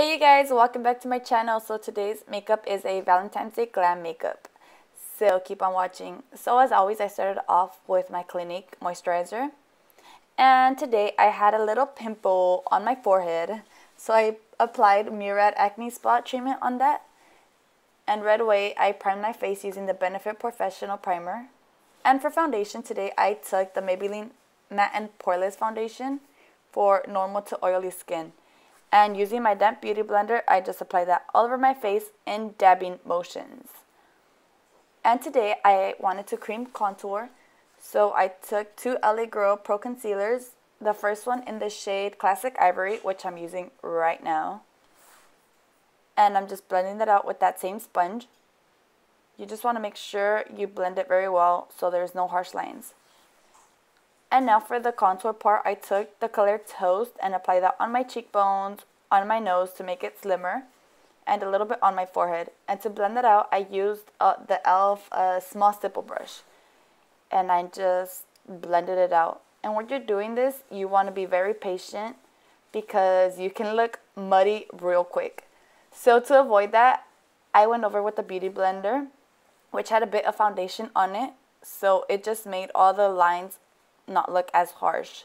Hey you guys, welcome back to my channel. So today's makeup is a Valentine's Day glam makeup. So keep on watching. So as always, I started off with my Clinique moisturizer. And today I had a little pimple on my forehead. So I applied Murad Acne Spot treatment on that. And right away, I primed my face using the Benefit POREfessional Primer. And for foundation today, I took the Maybelline Matte and Poreless Foundation for normal to oily skin. And using my damp beauty blender, I just apply that all over my face in dabbing motions. And today I wanted to cream contour. So I took two LA Girl Pro Concealers. The first one in the shade Classic Ivory, which I'm using right now. And I'm just blending that out with that same sponge. You just want to make sure you blend it very well so there's no harsh lines. And now for the contour part, I took the color Toast and applied that on my cheekbones, on my nose to make it slimmer, and a little bit on my forehead. And to blend it out, I used uh, the e.l.f. Uh, small stipple brush. And I just blended it out. And when you're doing this, you want to be very patient because you can look muddy real quick. So to avoid that, I went over with the Beauty Blender, which had a bit of foundation on it. So it just made all the lines not look as harsh.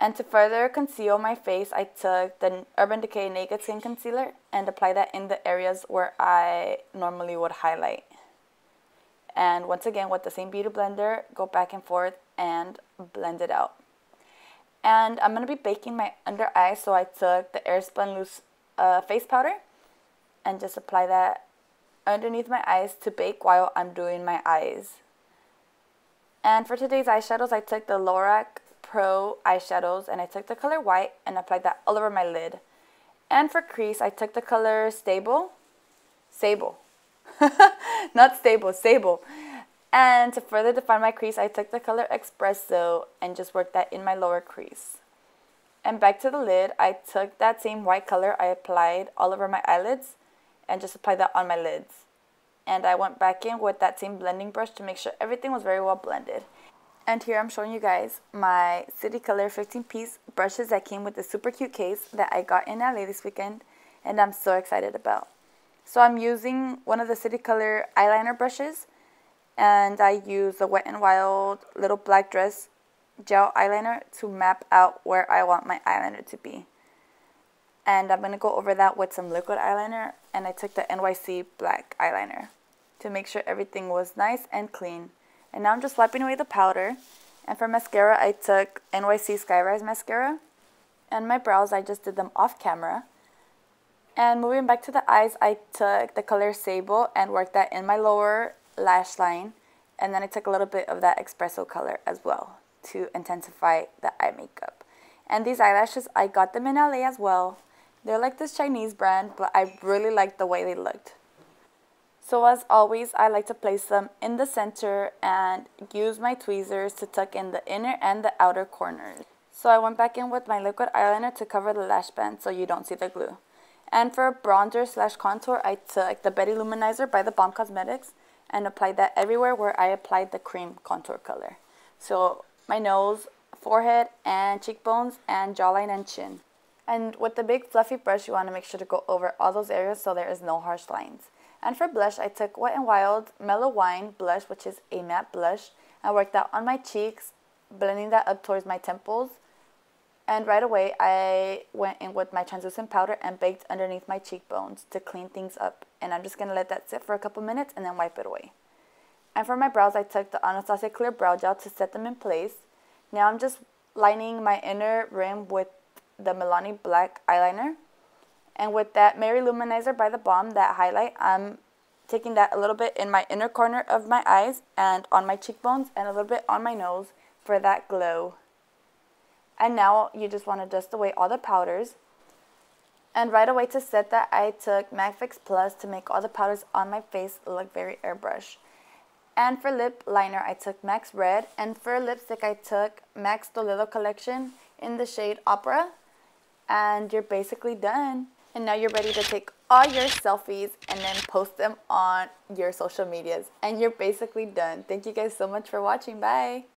And to further conceal my face, I took the Urban Decay Naked Skin Concealer and applied that in the areas where I normally would highlight. And once again, with the same Beauty Blender, go back and forth and blend it out. And I'm going to be baking my under eye, so I took the Airspun Loose uh, face powder and just apply that underneath my eyes to bake while I'm doing my eyes. And for today's eyeshadows, I took the Lorac Pro eyeshadows and I took the color white and applied that all over my lid. And for crease, I took the color Stable, Sable, not Stable, Sable. And to further define my crease, I took the color Espresso and just worked that in my lower crease. And back to the lid, I took that same white color I applied all over my eyelids and just applied that on my lids and I went back in with that same blending brush to make sure everything was very well blended. And here I'm showing you guys my City Color 15 piece brushes that came with the super cute case that I got in LA this weekend and I'm so excited about. So I'm using one of the City Color eyeliner brushes and I use the Wet n Wild little black dress gel eyeliner to map out where I want my eyeliner to be. And I'm going to go over that with some liquid eyeliner and I took the NYC black eyeliner to make sure everything was nice and clean. And now I'm just wiping away the powder. And for mascara, I took NYC Skyrise Mascara. And my brows, I just did them off camera. And moving back to the eyes, I took the color Sable and worked that in my lower lash line. And then I took a little bit of that espresso color as well to intensify the eye makeup. And these eyelashes, I got them in LA as well. They're like this Chinese brand, but I really liked the way they looked. So as always, I like to place them in the center and use my tweezers to tuck in the inner and the outer corners. So I went back in with my liquid eyeliner to cover the lash band so you don't see the glue. And for bronzer slash contour, I took the Betty-Lou Manizer by the Balm Cosmetics and applied that everywhere where I applied the cream contour color. So my nose, forehead, and cheekbones, and jawline and chin. And with the big fluffy brush, you want to make sure to go over all those areas so there is no harsh lines. And for blush, I took Wet n Wild Mellow Wine blush, which is a matte blush. I worked that on my cheeks, blending that up towards my temples. And right away, I went in with my translucent powder and baked underneath my cheekbones to clean things up. And I'm just going to let that sit for a couple minutes and then wipe it away. And for my brows, I took the Anastasia Clear Brow Gel to set them in place. Now I'm just lining my inner rim with the Milani Black eyeliner. And with that Mary-Lou Manizer by the Balm, that highlight, I'm taking that a little bit in my inner corner of my eyes and on my cheekbones and a little bit on my nose for that glow. And now you just want to dust away all the powders. And right away to set that, I took MAC Fix Plus to make all the powders on my face look very airbrush. And for lip liner, I took MAC's Redd. And for lipstick, I took MAC's Toledo Collection in the shade Opera. And you're basically done. And now you're ready to take all your selfies and then post them on your social medias. And you're basically done. Thank you guys so much for watching. Bye.